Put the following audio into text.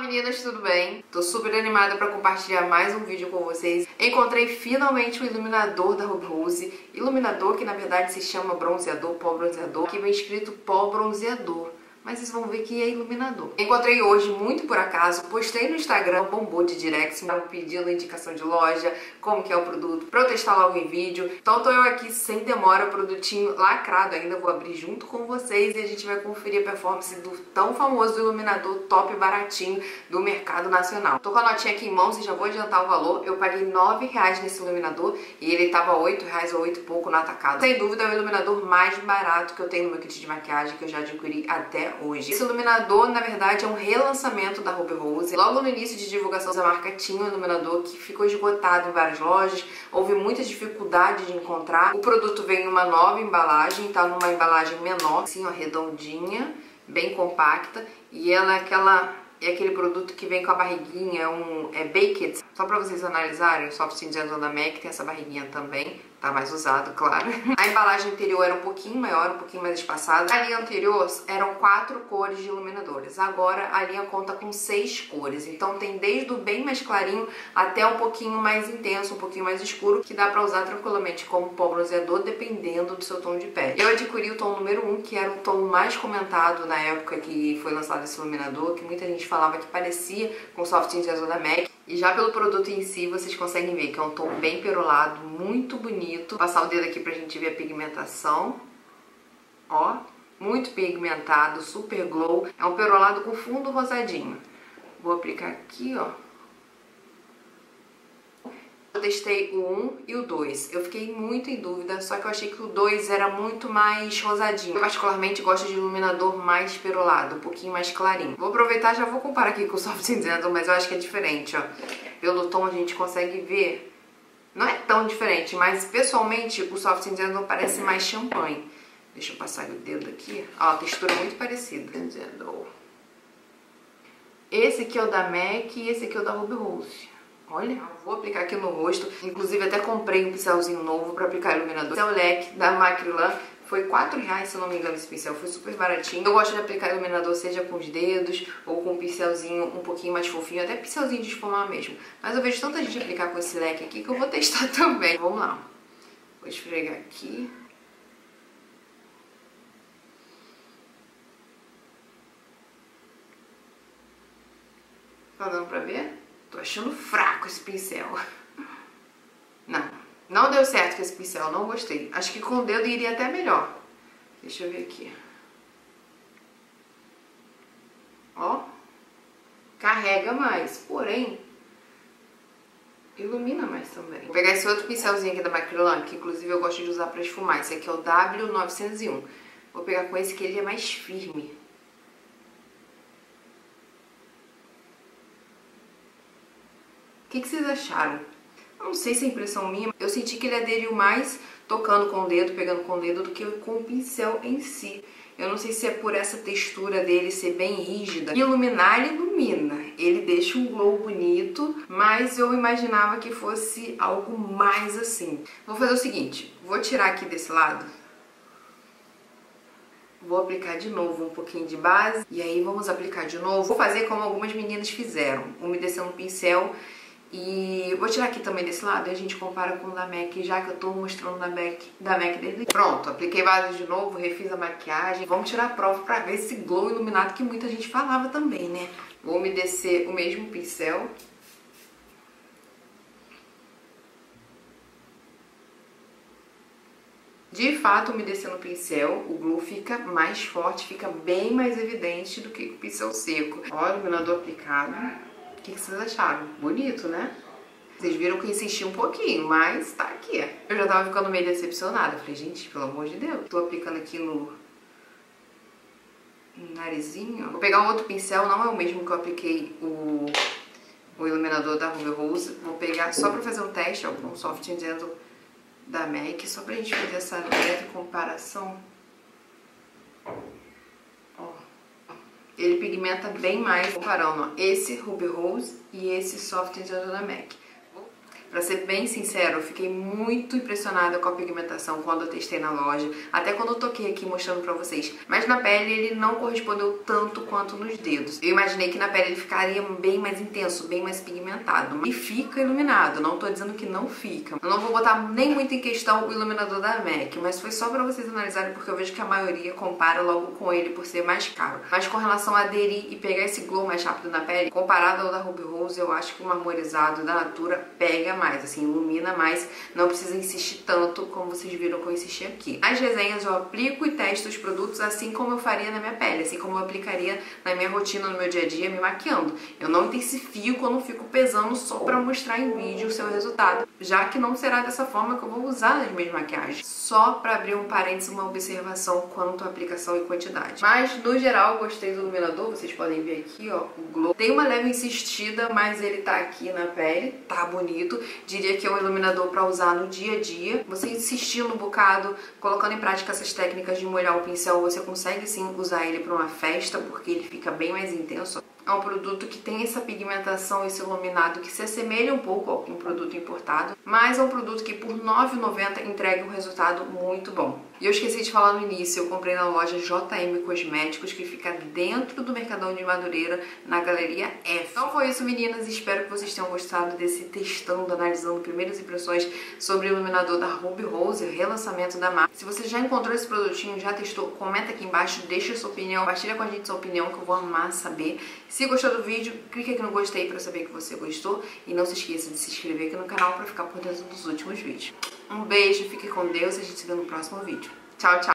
Meninas, tudo bem? Tô super animada para compartilhar mais um vídeo com vocês. Encontrei finalmente o iluminador da Ruby Rose, iluminador que na verdade se chama bronzeador, pó bronzeador, aqui vem escrito pó bronzeador mas vocês vão ver que é iluminador. Encontrei hoje, muito por acaso, postei no Instagram, bombou de direct, me pedindo indicação de loja, como que é o produto, pra eu testar logo em vídeo. Então tô eu aqui sem demora, produtinho lacrado ainda, vou abrir junto com vocês e a gente vai conferir a performance do tão famoso iluminador top baratinho do mercado nacional. Tô com a notinha aqui em mãos e já vou adiantar o valor. Eu paguei 9 reais nesse iluminador e ele tava 8 reais ou 8 e pouco no atacado. Sem dúvida é o iluminador mais barato que eu tenho no meu kit de maquiagem, que eu já adquiri até hoje. Esse iluminador, na verdade, é um relançamento da Ruby Rose. Logo no início de divulgação da marca tinha um iluminador que ficou esgotado em várias lojas, houve muita dificuldade de encontrar. O produto vem em uma nova embalagem, tá numa embalagem menor, assim, ó, redondinha, bem compacta, e ela é aquela é aquele produto que vem com a barriguinha, um é baked. Só pra vocês analisarem, o Soft Cinzento da MAC tem essa barriguinha também tá mais usado, claro. A embalagem anterior era um pouquinho maior, um pouquinho mais espaçada. A linha anterior eram quatro cores de iluminadores. Agora a linha conta com seis cores. Então tem desde o bem mais clarinho até um pouquinho mais intenso, um pouquinho mais escuro, que dá pra usar tranquilamente como pó bronzeador, dependendo do seu tom de pele. Eu adquiri o tom número 1, um, que era o tom mais comentado na época que foi lançado esse iluminador, que muita gente falava que parecia com o Tint Azul da MAC. E já pelo produto em si, vocês conseguem ver que é um tom bem perolado, muito bonito. Vou passar o dedo aqui pra gente ver a pigmentação. Ó, muito pigmentado, super glow. É um perolado com fundo rosadinho. Vou aplicar aqui, ó. Eu testei o 1 e o 2. Eu fiquei muito em dúvida, só que eu achei que o 2 era muito mais rosadinho. Eu particularmente gosto de iluminador mais perolado, um pouquinho mais clarinho. Vou aproveitar já vou comparar aqui com o Soft Cinzento, mas eu acho que é diferente, ó. Pelo tom a gente consegue ver. Não é tão diferente, mas pessoalmente o Soft Cinzento parece mais champanhe. Deixa eu passar o dedo aqui. Ó, a textura é muito parecida. Esse aqui é o da MAC e esse aqui é o da Ruby Rose. Olha, vou aplicar aqui no rosto. Inclusive até comprei um pincelzinho novo para aplicar iluminador. É o leque da Macrylan. Foi 4 reais, se eu não me engano, esse pincel. Foi super baratinho. Eu gosto de aplicar iluminador seja com os dedos ou com um pincelzinho um pouquinho mais fofinho. Até pincelzinho de esfumar mesmo. Mas eu vejo tanta gente aplicar com esse leque aqui que eu vou testar também. Vamos lá. Vou esfregar aqui. Tá dando pra ver? Tô achando fraco esse pincel. Não, não deu certo com esse pincel, não gostei. Acho que com o dedo iria até melhor. Deixa eu ver aqui. Ó, carrega mais, porém, ilumina mais também. Vou pegar esse outro pincelzinho aqui da Macrylan, que inclusive eu gosto de usar pra esfumar. Esse aqui é o W901. Vou pegar com esse que ele é mais firme. Que, que vocês acharam? não sei se é impressão minha, eu senti que ele aderiu mais tocando com o dedo, pegando com o dedo, do que com o pincel em si. Eu não sei se é por essa textura dele ser bem rígida. Iluminar, ele ilumina. Ele deixa um glow bonito, mas eu imaginava que fosse algo mais assim. Vou fazer o seguinte, vou tirar aqui desse lado. Vou aplicar de novo um pouquinho de base. E aí vamos aplicar de novo. Vou fazer como algumas meninas fizeram. Umedecendo o pincel e vou tirar aqui também desse lado e a gente compara com o da MAC, já que eu tô mostrando da MAC, da MAC desde... Pronto, apliquei base de novo, refiz a maquiagem. Vamos tirar a prova pra ver esse glow iluminado que muita gente falava também, né? Vou umedecer o mesmo pincel. De fato, umedecendo o pincel, o glow fica mais forte, fica bem mais evidente do que o pincel seco. Olha o iluminador aplicado que, que vocês acharam? Bonito, né? Vocês viram que eu insisti um pouquinho, mas tá aqui. Eu já tava ficando meio decepcionada. Falei, gente, pelo amor de Deus. Tô aplicando aqui no, narizinho. Vou pegar um outro pincel, não é o mesmo que eu apliquei o, o iluminador da Ruby Rose. Vou pegar só pra fazer um teste, ó, com o Soft Angel da MAC, só pra gente fazer essa leve comparação. Ele pigmenta bem mais comparando ó, esse Ruby Rose e esse Soft Angel da MAC. Pra ser bem sincero, eu fiquei muito impressionada com a pigmentação quando eu testei na loja, até quando eu toquei aqui mostrando pra vocês. Mas na pele ele não correspondeu tanto quanto nos dedos. Eu imaginei que na pele ele ficaria bem mais intenso, bem mais pigmentado. E fica iluminado, não tô dizendo que não fica. Eu não vou botar nem muito em questão o iluminador da MAC, mas foi só pra vocês analisarem porque eu vejo que a maioria compara logo com ele por ser mais caro. Mas com relação a aderir e pegar esse glow mais rápido na pele, comparado ao da Ruby Rose, eu acho que o marmorizado da Natura pega mais, assim, ilumina mais, não precisa insistir tanto como vocês viram que eu insisti aqui. Nas resenhas eu aplico e testo os produtos assim como eu faria na minha pele, assim como eu aplicaria na minha rotina, no meu dia a dia, me maquiando. Eu não intensifico, eu não fico pesando só pra mostrar em vídeo o seu resultado, já que não será dessa forma que eu vou usar nas minhas maquiagens. Só pra abrir um parênteses, uma observação quanto à aplicação e quantidade. Mas, no geral, gostei do iluminador, vocês podem ver aqui, ó, o glow. Tem uma leve insistida, mas ele tá aqui na pele, tá bonito. Diria que é um iluminador pra usar no dia a dia. Você insistindo um bocado, colocando em prática essas técnicas de molhar o pincel, você consegue sim usar ele pra uma festa, porque ele fica bem mais intenso. É um produto que tem essa pigmentação, esse iluminado que se assemelha um pouco ao um produto importado, mas é um produto que por R$ 9,90 entrega um resultado muito bom. E eu esqueci de falar no início, eu comprei na loja JM Cosméticos, que fica dentro do Mercadão de Madureira, na Galeria F. Então foi isso, meninas, espero que vocês tenham gostado desse testando, analisando primeiras impressões sobre o iluminador da Ruby Rose, o relançamento da marca. Se você já encontrou esse produtinho, já testou, comenta aqui embaixo, deixa a sua opinião, compartilha com a gente sua opinião, que eu vou amar saber. Se gostou do vídeo, clique aqui no gostei para saber que você gostou e não se esqueça de se inscrever aqui no canal para ficar por dentro dos últimos vídeos. Um beijo, fique com Deus e a gente se vê no próximo vídeo. Tchau, tchau!